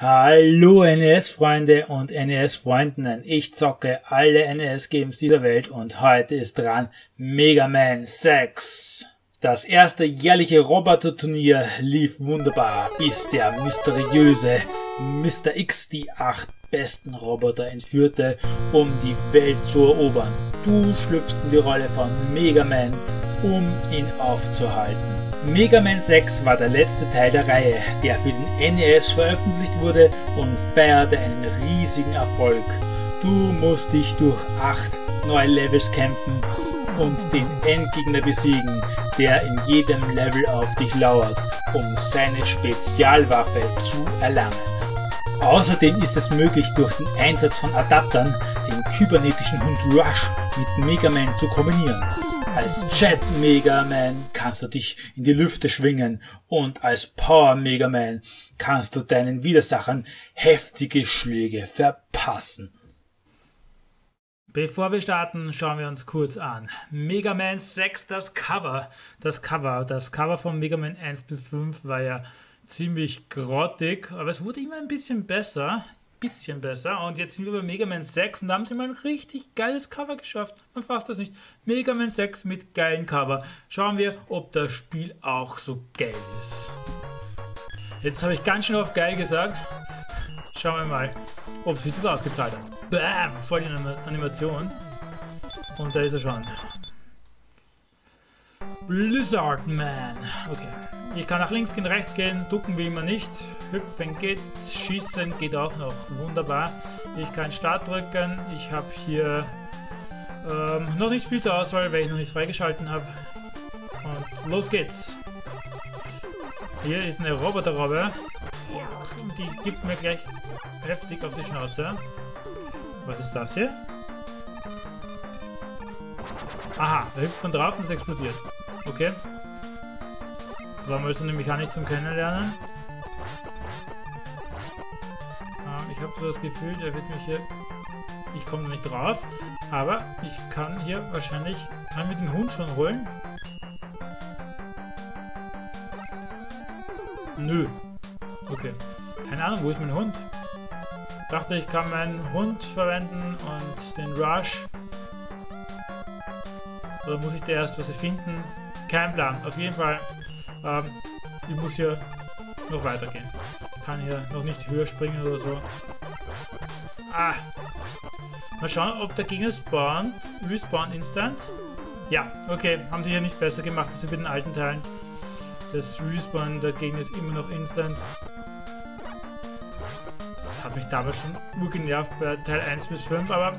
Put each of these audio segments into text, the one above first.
Hallo NES-Freunde und NES-Freundinnen. Ich zocke alle NES-Games dieser Welt und heute ist dran Mega Man 6. Das erste jährliche Roboter-Turnier lief wunderbar, bis der mysteriöse Mr. X die acht besten Roboter entführte, um die Welt zu erobern. Du schlüpfst in die Rolle von Mega Man, um ihn aufzuhalten. Mega Man 6 war der letzte Teil der Reihe, der für den NES veröffentlicht wurde und feierte einen riesigen Erfolg. Du musst dich durch acht neue Levels kämpfen und den Endgegner besiegen, der in jedem Level auf dich lauert, um seine Spezialwaffe zu erlangen. Außerdem ist es möglich, durch den Einsatz von Adaptern den kybernetischen Hund Rush mit Mega Man zu kombinieren. Als Jet Mega Man kannst du dich in die Lüfte schwingen und als Power Mega Man kannst du deinen Widersachern heftige Schläge verpassen. Bevor wir starten, schauen wir uns kurz an. Mega Man 6, das Cover. Das Cover, das Cover von Mega Man 1 bis 5 war ja ziemlich grottig, aber es wurde immer ein bisschen besser bisschen besser. Und jetzt sind wir bei Mega Man 6 und da haben sie mal ein richtig geiles Cover geschafft. Man fasst das nicht. Mega Man 6 mit geilen Cover. Schauen wir, ob das Spiel auch so geil ist. Jetzt habe ich ganz schön auf geil gesagt. Schauen wir mal, ob sich das ausgezahlt hat. Bam! Voll die Animation. Und da ist er schon. Blizzard Man. Okay. Ich kann nach links gehen, rechts gehen, ducken wie immer nicht. Hüpfen geht, schießen geht auch noch wunderbar. Ich kann Start drücken. Ich habe hier ähm, noch nicht viel zur Auswahl, weil ich noch nichts freigeschalten habe. Und los geht's. Hier ist eine Roboterrobbe. Die gibt mir gleich heftig auf die Schnauze. Was ist das hier? Aha, da hüpft von drauf und es explodiert. Okay. So eine Mechanik zum Kennenlernen. Ähm, ich habe so das Gefühl, der wird mich hier... Ich komme nicht drauf. Aber ich kann hier wahrscheinlich einen mit dem Hund schon holen. Nö. Okay. Keine Ahnung, wo ist mein Hund? Dachte, ich kann meinen Hund verwenden und den Rush. Oder muss ich da erst was erfinden? Kein Plan. Auf jeden Fall ähm, ich muss hier noch weitergehen. Ich kann hier noch nicht höher springen oder so. Ah. Mal schauen, ob der Gegner spawnt. Respawn instant. Ja, okay. Haben sie hier nicht besser gemacht als bei den alten Teilen. Das Respawn der Gegner ist immer noch instant. Hat mich damals schon nur genervt bei Teil 1 bis 5, aber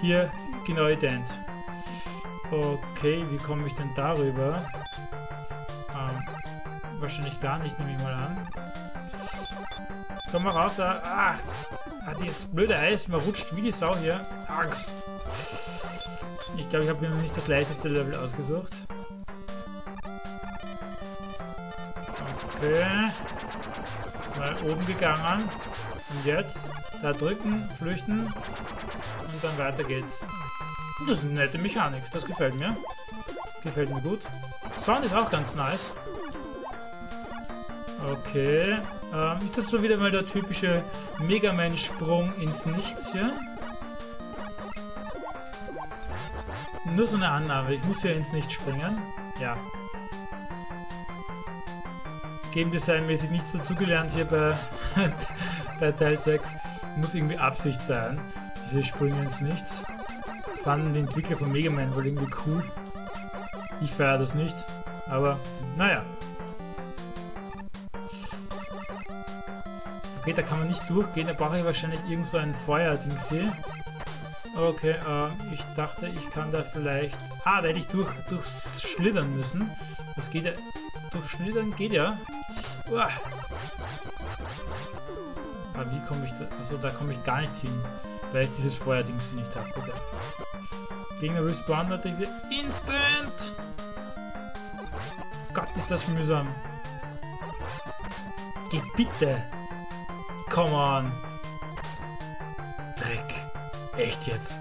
hier genau ident. Okay, wie komme ich denn darüber? Wahrscheinlich gar nicht, nehme ich mal an. Komm mal raus, da. Ah, ah, dieses blöde Eis, man rutscht wie die Sau hier. Angst. Ich glaube, ich habe mir noch nicht das leichteste Level ausgesucht. Okay. Mal oben gegangen. Und jetzt da drücken, flüchten und dann weiter geht's. Das ist eine nette Mechanik, das gefällt mir. Gefällt mir gut. Sound ist auch ganz nice. Okay. Ähm, ist das so wieder mal der typische Mega Man-Sprung ins Nichts hier? Nur so eine Annahme. Ich muss hier ins Nichts springen. Ja. Game Design-mäßig nichts dazugelernt hier bei, bei Teil 6. Muss irgendwie Absicht sein. Diese Sprünge ins Nichts. Fanden die Entwickler von Mega Man wohl irgendwie cool. Ich feiere das nicht. Aber, naja. Okay, da kann man nicht durchgehen. Da brauche ich wahrscheinlich irgend so ein Feuerding hier. Okay, äh, ich dachte, ich kann da vielleicht... Ah, da hätte ich durch, durchschlittern müssen. Das geht ja... Durchschlittern geht ja. Uah. Aber wie komme ich da... Also da komme ich gar nicht hin. Weil ich dieses Feuerding nicht habe. Okay. Gegner respawnen natürlich instant. Gott, ist das mühsam. Geh bitte. Come on. Dreck. Echt jetzt.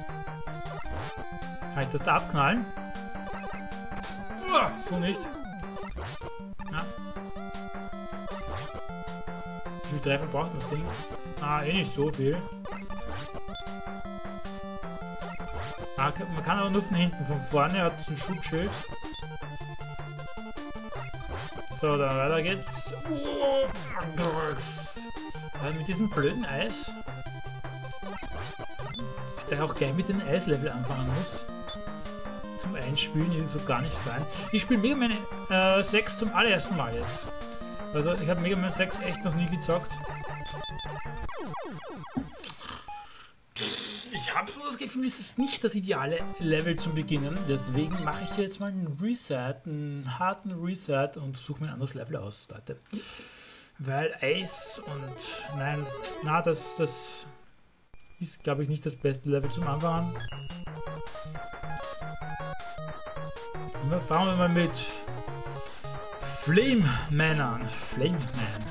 Kann ich das da abknallen? So nicht. Ja. Will viel Treffer braucht das Ding? Ah, eh nicht so viel. Ah, man kann aber nur von hinten. Von vorne hat es ein Schutzschild. So, dann weiter geht's. Oh, mit diesem blöden Eis. Ich auch gleich mit den Eislevel anfangen muss. Zum Einspielen ist so gar nicht fein. Ich spiele Mega Man äh, 6 zum allerersten Mal jetzt. Also ich habe Mega Man 6 echt noch nie gezockt. Ich habe so das Gefühl, es ist nicht das ideale Level zum Beginnen. Deswegen mache ich jetzt mal einen Reset, einen harten Reset und suche mir ein anderes Level aus, Leute. Weil Eis und nein, na, das, das ist, glaube ich, nicht das beste Level zum Anfang an. Fangen wir mal mit Flame Man an. Flame Man.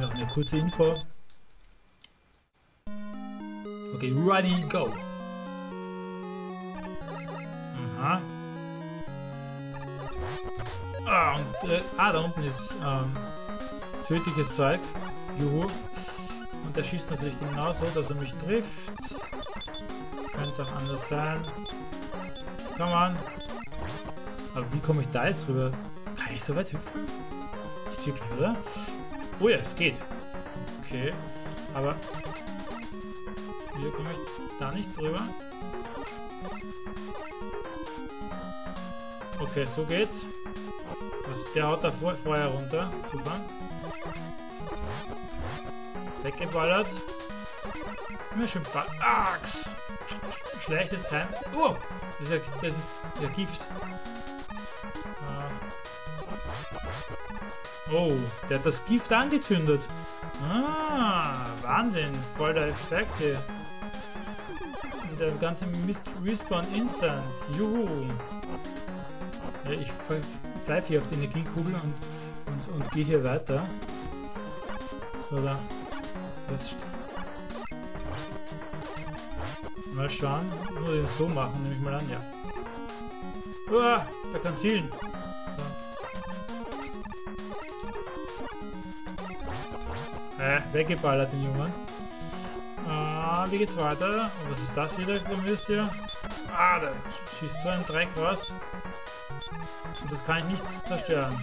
Noch eine kurze Info. Okay, ready, go. Aha. Ah, und, äh, ah da unten ist ähm, tödliches Zeug. Juhu. Und der schießt natürlich genauso, dass er mich trifft. Könnte auch anders sein. Komm an. Aber wie komme ich da jetzt rüber? Kann ich so weit hüpfen? Ist wirklich, oder? Oh ja, es geht. Okay. Aber hier komme ich da nicht drüber. Okay, so geht's. Der haut da vorher runter. Super. Weggeballert. Immer schön Ball. Schlechtes Time. Oh! Das ist, ja, das ist ja Gift. Ah. Oh, der hat das Gift angezündet. Ah, Wahnsinn. Voll der Effekt hier. Und der ganze Mist Respawn Instant. Juhu. Ja, ich pfeife hier auf die Energiekugel und, und, und gehe hier weiter. So, da das mal schauen. Nur den so machen, nehme ich mal an, ja. Uah, er kann zielen. So. Äh, weggeballert den Jungen. Ah, wie geht's weiter? was ist das wieder, ihr wisst ihr? Ah, da schießt so ein Dreck raus. Das kann ich nicht zerstören.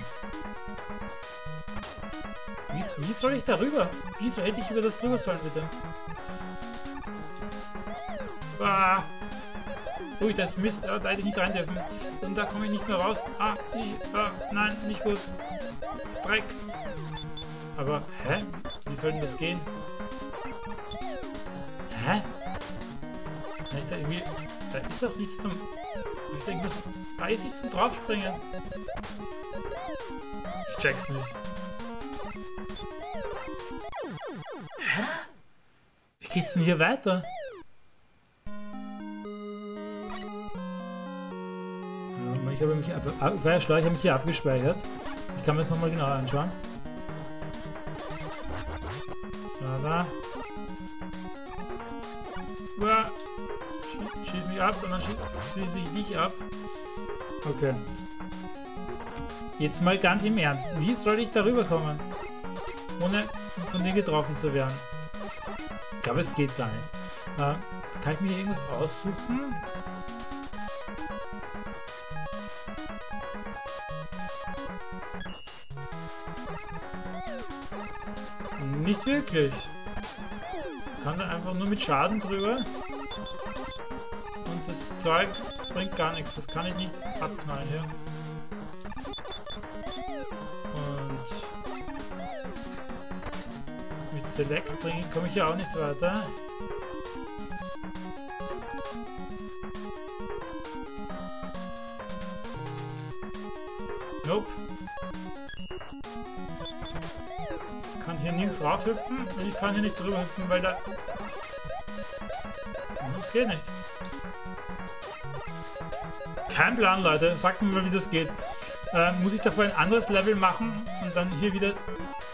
Wie, wie soll ich darüber? Wieso hätte ich über das drüber sollen, bitte? Ah! Ui, das Mist, da hätte ich nicht rein dürfen. Und da komme ich nicht mehr raus. Ah, ich, ah, nein, nicht gut. Dreck. Aber, hä? Wie soll denn das gehen? Hä? Da irgendwie... Da ist doch nichts zum... Ich denke, da ist nichts zum draufspringen. Ich check's nicht. Wie geht's denn hier weiter? Ich habe mich ab, ab, schlau, ich habe mich hier abgespeichert. Ich kann mir das nochmal genauer anschauen. So, da. Uah. Mich ab und dann schieße ich dich ab. Okay. Jetzt mal ganz im Ernst. Wie soll ich darüber kommen? Ohne von dir getroffen zu werden. Ich glaube, es geht gar nicht. Äh, kann ich mir irgendwas aussuchen? Nicht wirklich. Ich kann da einfach nur mit Schaden drüber. Und Zeug bringt gar nichts. Das kann ich nicht abknallen hier. Select bringen, komme ich ja auch nicht weiter. Nope. Kann hier nirgends raufhüpfen und ich kann hier nicht drüber hüpfen, weil da... Das geht nicht. Kein Plan, Leute. Sagt mir mal, wie das geht. Äh, muss ich davor ein anderes Level machen und dann hier wieder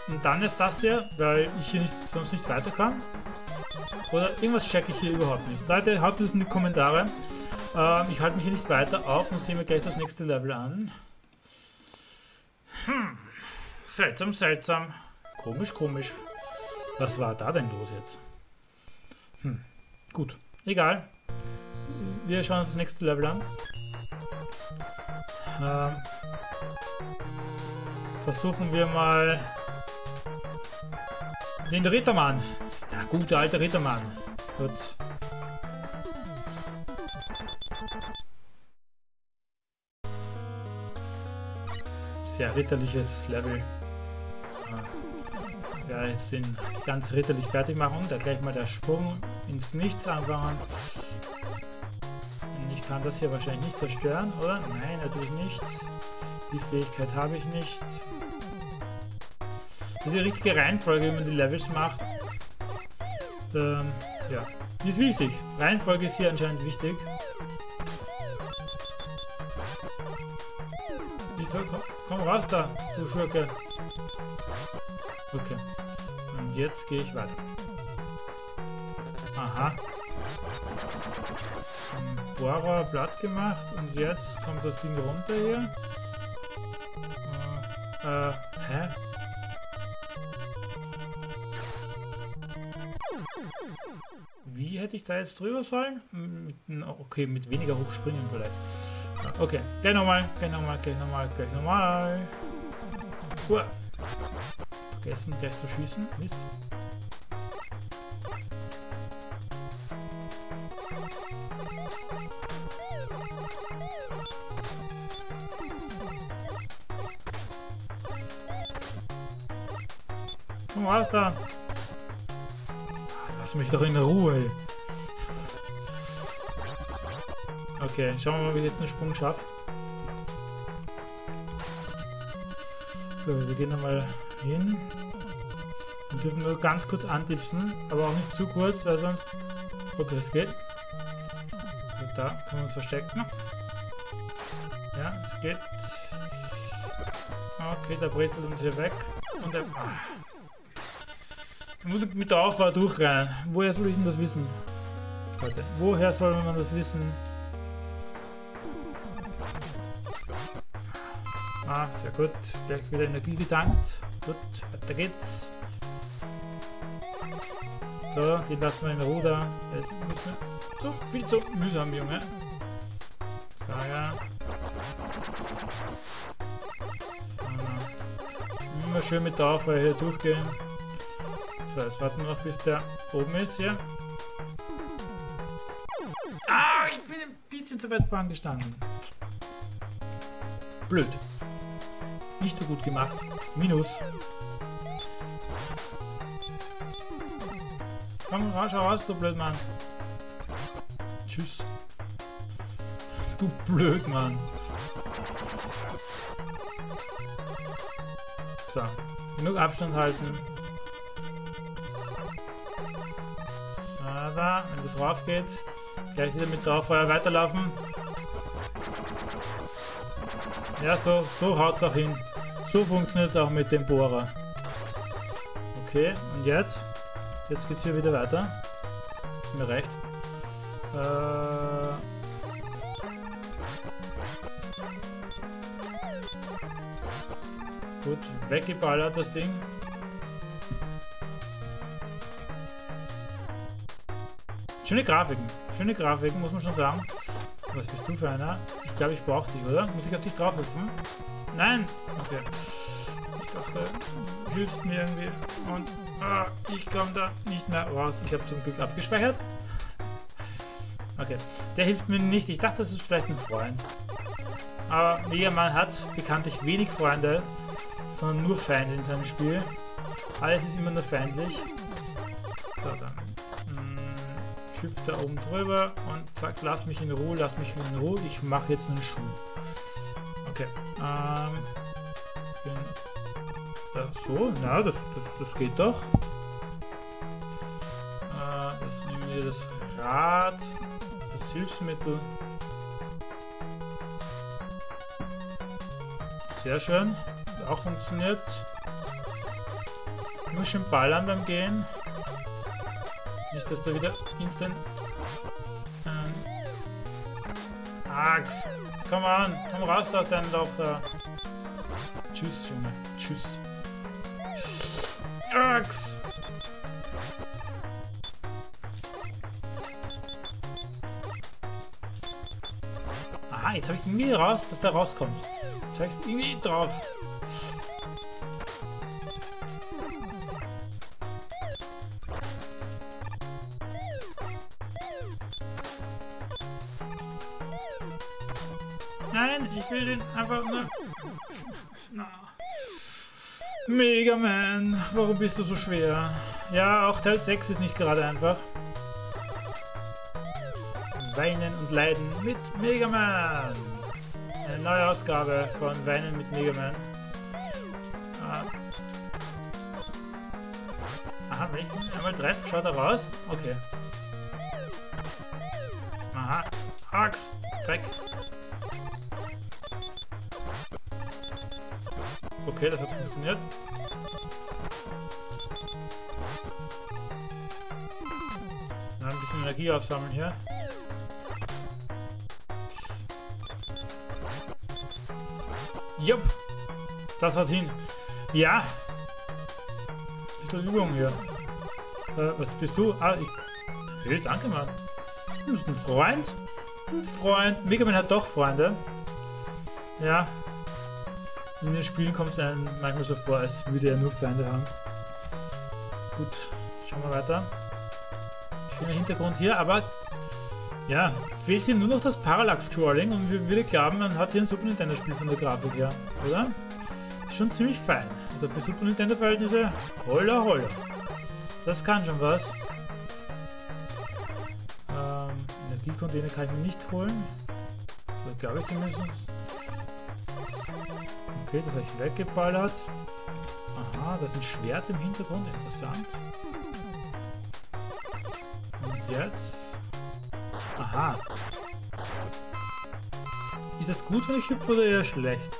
und dann ist das hier, weil ich hier nicht, sonst nicht weiter kann. Oder irgendwas checke ich hier überhaupt nicht. Leute, haut das in die Kommentare. Ähm, ich halte mich hier nicht weiter auf und sehen wir gleich das nächste Level an. Hm. seltsam, seltsam. Komisch, komisch. Was war da denn los jetzt? Hm, gut. Egal. Wir schauen uns das nächste Level an. Ähm, versuchen wir mal den Rittermann. Ja, gute alte Rittermann. Gut. Sehr ritterliches Level. Ja, jetzt den ganz ritterlich fertig machen. Da gleich mal der Sprung ins Nichts anfangen. Ich kann das hier wahrscheinlich nicht zerstören, oder? Nein, natürlich nicht. Die Fähigkeit habe ich nicht. Das ist die richtige Reihenfolge, wie man die Levels macht. Ähm, ja. Die ist wichtig. Reihenfolge ist hier anscheinend wichtig. Komm, komm raus da, du Schurke. Okay. Und jetzt gehe ich weiter. Aha. Bohrer platt gemacht und jetzt kommt das Ding runter hier. Äh, äh hä? Wie hätte ich da jetzt drüber sollen? Okay, mit weniger hochspringen vielleicht. Okay, gleich nochmal, gleich nochmal, gleich nochmal, gleich nochmal. Uah. Vergessen gleich zu schießen. Mist. Da. Lass mich doch in Ruhe. Okay, schauen wir mal, wie ich jetzt einen Sprung schaffe. So, wir gehen nochmal hin. Wir dürfen nur ganz kurz antipsen, aber auch nicht zu kurz, weil sonst... Okay, es geht. Und da können wir uns verstecken. Ja, es geht. Okay, der brezelt uns hier weg. Und der... Ah. Ich muss mit der Aufbau durchrennen. Woher soll ich denn das wissen? Leute, woher soll man das wissen? Ah, sehr gut. Gleich wieder Energie getankt. Gut, weiter geht's. So, die lassen wir in Ruder. So, viel zu mühsam, Junge. So, ja. So, immer schön mit der Aufbau hier durchgehen. So, jetzt warten wir noch, bis der oben ist hier. Ah, ich bin ein bisschen zu weit vorn gestanden. Blöd. Nicht so gut gemacht. Minus. Komm raus, raus, du Blödmann. Tschüss. Du Blödmann. So. Genug Abstand halten. Das rauf geht. Gleich wieder mit Dauerfeuer weiterlaufen. Ja, so, so haut es auch hin. So funktioniert es auch mit dem Bohrer. Okay, und jetzt? Jetzt geht es hier wieder weiter. Ist mir recht. Äh Gut, weggeballert das Ding. Schöne Grafiken. Schöne Grafiken, muss man schon sagen. Was bist du für einer? Ich glaube, ich brauche dich, oder? Muss ich auf dich draufhüpfen? Nein! Okay. Ich dachte, du hilfst mir irgendwie. Und ah, ich komme da nicht mehr raus. Ich habe zum Glück abgespeichert. Okay. Der hilft mir nicht. Ich dachte, das ist vielleicht ein Freund. Aber Mega Man hat bekanntlich wenig Freunde, sondern nur Feinde in seinem Spiel. Alles ist immer nur feindlich. So, dann hüpft da oben drüber und sagt, lass mich in Ruhe, lass mich in Ruhe, ich mache jetzt einen Schuh. Okay. Ähm, das so, na, das, das, das geht doch. Äh, jetzt nehmen wir das Rad, das Hilfsmittel. Sehr schön, auch funktioniert. Nur schön ballern beim Gehen. Nicht, dass da wieder instant... Ähm, Axt! Komm an! Komm raus aus deinem Loch da! Tschüss, Junge. Tschüss. Axt. Aha, jetzt habe ich irgendwie raus, dass der rauskommt. Jetzt habe ich es irgendwie drauf. Einfach nur... Na. Mega Man, warum bist du so schwer? Ja, auch Teil 6 ist nicht gerade einfach. Weinen und Leiden mit Mega Man. Eine neue Ausgabe von Weinen mit Mega Man. Ah. Aha, ihn einmal treffe, schaut er raus? Okay. Aha. Axt. Weg. Okay, das hat funktioniert. Ja, ein bisschen Energie aufsammeln hier. Jupp. Das hat hin. Ja. Bisschen Übung hier. Äh, was bist du? Ah, ich... Hey, danke, Mann. Du bist ein Freund? Ein Freund. Mega Man hat doch Freunde. Ja. In den Spielen kommt es einem manchmal so vor, als würde er nur Feinde haben. Gut, schauen wir weiter. Schöner Hintergrund hier, aber ja, fehlt hier nur noch das Parallax-Scrolling und wir würde glauben, man hat hier ein Super Nintendo-Spiel von der Grafik her, oder? Ist schon ziemlich fein. Also für Super Nintendo-Verhältnisse, holla holla. Das kann schon was. Ähm, Energiecontainer kann ich mir nicht holen. Glaube ich zumindest. Okay, das habe ich weggeballert. Aha, das ist ein Schwert im Hintergrund. Interessant. Und jetzt... Aha. Ist das gut, wenn ich hüpfe oder eher schlecht?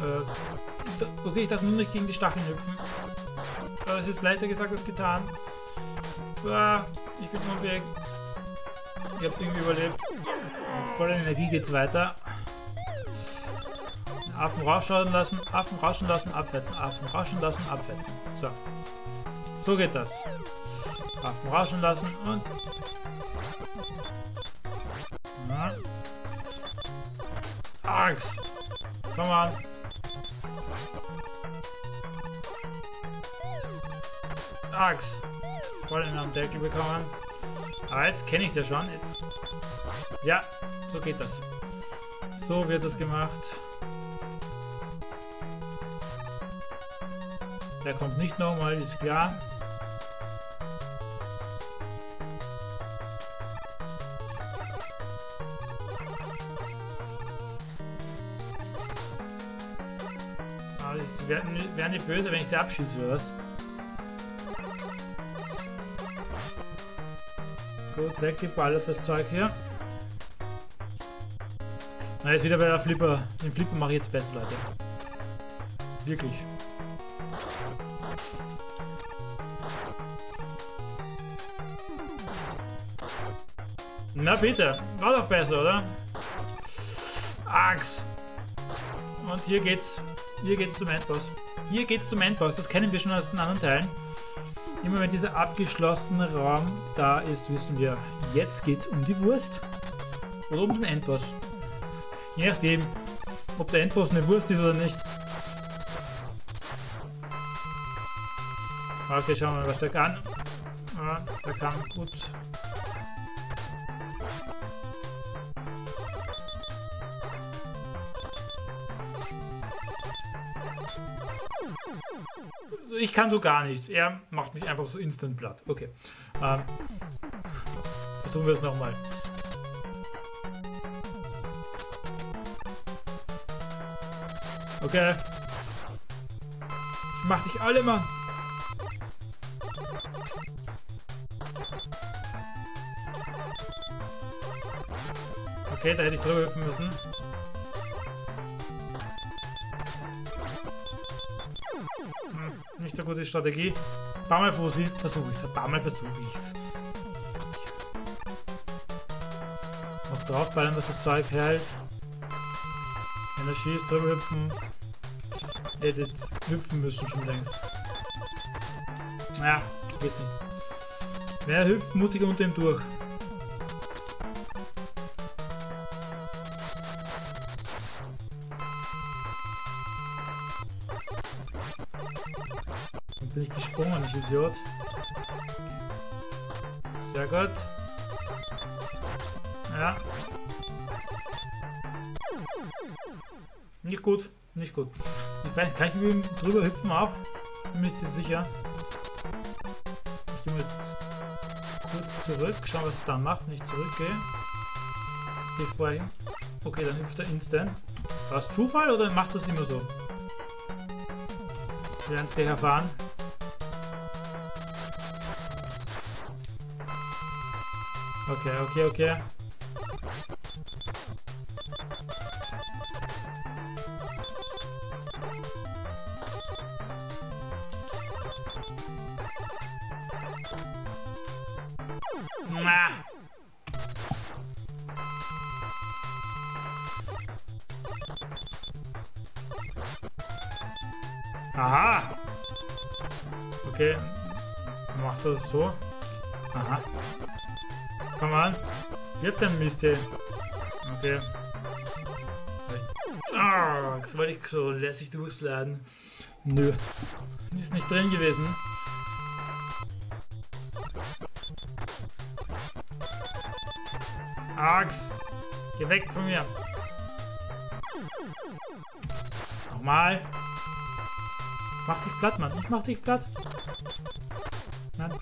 Äh, äh, okay, ich darf nur nicht gegen die Stacheln hüpfen. Aber es ist leichter gesagt als getan. Ah, ich bin unfähig. Ich hab's irgendwie überlebt. Voller Energie geht's weiter. Affen rausschauen lassen, Affen rauschen lassen, abwetzen, Affen rauschen lassen, abwetzen. So. So geht das. Affen rauschen lassen und... Na. Axt! Komm on! Axt! Voll in den Deckel bekommen. Aber jetzt kenne ich es ja schon. Jetzt. Ja, so geht das. So wird das gemacht. Der kommt nicht nochmal, ist klar. Aber die werden, werden nicht böse, wenn ich sie abschieße, oder was? Gut, weggeballert das Zeug hier. Na, jetzt wieder bei der Flipper. Den Flipper mache ich jetzt besser, Leute. Wirklich. Na bitte, war doch besser, oder? Axt. Und hier geht's, hier geht's zum Endboss. Hier geht's zum Endboss, das kennen wir schon aus den anderen Teilen. Immer wenn dieser abgeschlossene Raum da ist, wissen wir, jetzt geht's um die Wurst. Oder um den Endboss. Je nachdem, ob der Endboss eine Wurst ist oder nicht. Okay, schauen wir mal, was der kann. Ah, der kann gut. Ich kann so gar nichts. Er macht mich einfach so instant platt. Okay. Ähm, versuchen wir es nochmal. Okay. Ich mach dich alle, Mann. Okay, da hätte ich drüber hüpfen müssen. Hm, nicht so gute Strategie. Ein paar Mal versuche ich es. Ein paar Mal versuche ich es. Noch draufballern, dass das Zeug hält. Schießt, drüber hüpfen. Er hätte hüpfen müssen schon längst. Naja, geht nicht. Wer hüpft, muss ich unter ihm durch. Dann bin ich gesprungen, ich Idiot. Sehr gut. Ja. Nicht gut, nicht gut. Ich weiß, kann ich drüber hüpfen auch? Bin mir nicht sicher. Ich gehe mal kurz zurück, schauen was er dann macht, wenn ich zurückgehe. Geh vorhin. Okay, dann hüpft er instant. War es Zufall oder macht das immer so? Wir werden es gleich erfahren. Okay, okay, okay. So. Aha. Komm an. Wirf den Mist hier. Okay. Ah, jetzt wollte ich so lässig durchsladen. Nö. Ist nicht drin gewesen. Axt! Geh weg von mir! Nochmal! Mach dich platt, Mann! Ich mach dich platt! Nein!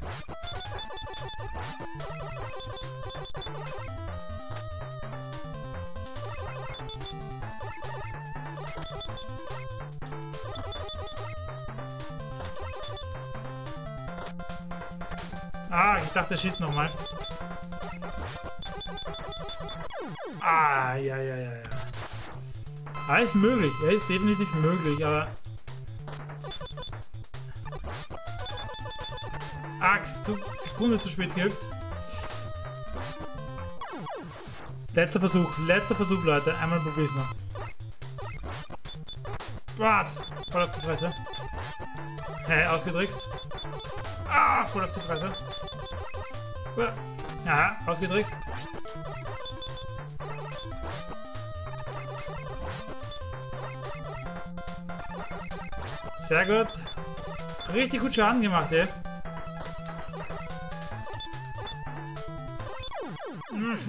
Ah, ich dachte, er schießt nochmal. Ah, ja, ja, ja, ja. Alles möglich. Er ist definitiv möglich, aber... Sekunde zu spät gehüpft. Letzter Versuch, letzter Versuch, Leute. Einmal probier's noch. Was? Voll auf die Fresse. Hey, ausgedrückt. Ah, voll auf die Fresse. Aha, ausgedrückt. Sehr gut. Richtig gut Schaden gemacht, ey.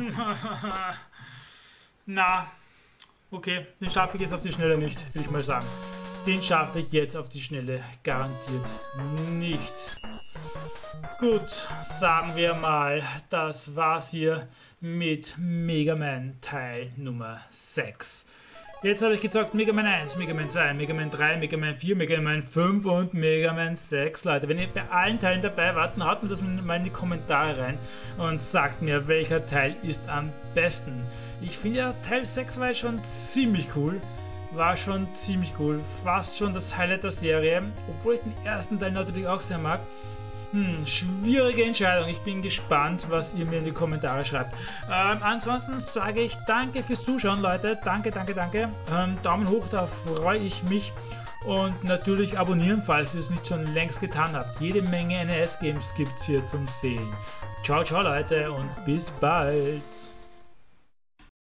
Na, okay, den schaffe ich jetzt auf die Schnelle nicht, will ich mal sagen. Den schaffe ich jetzt auf die Schnelle garantiert nicht. Gut, sagen wir mal, das war's hier mit Mega Man Teil Nummer 6. Jetzt habe ich gezockt Mega Man 1, Mega Man 2, Mega Man 3, Mega Man 4, Mega Man 5 und Mega Man 6. Leute, wenn ihr bei allen Teilen dabei wart, dann haut mir das mal in die Kommentare rein und sagt mir, welcher Teil ist am besten. Ich finde ja, Teil 6 war schon ziemlich cool. War schon ziemlich cool. Fast schon das Highlight der Serie. Obwohl ich den ersten Teil natürlich auch sehr mag. Hm, schwierige Entscheidung. Ich bin gespannt, was ihr mir in die Kommentare schreibt. Ähm, ansonsten sage ich danke fürs Zuschauen, Leute. Danke, danke, danke. Ähm, Daumen hoch, da freue ich mich. Und natürlich abonnieren, falls ihr es nicht schon längst getan habt. Jede Menge NES-Games gibt es hier zum Sehen. Ciao, ciao, Leute, und bis bald.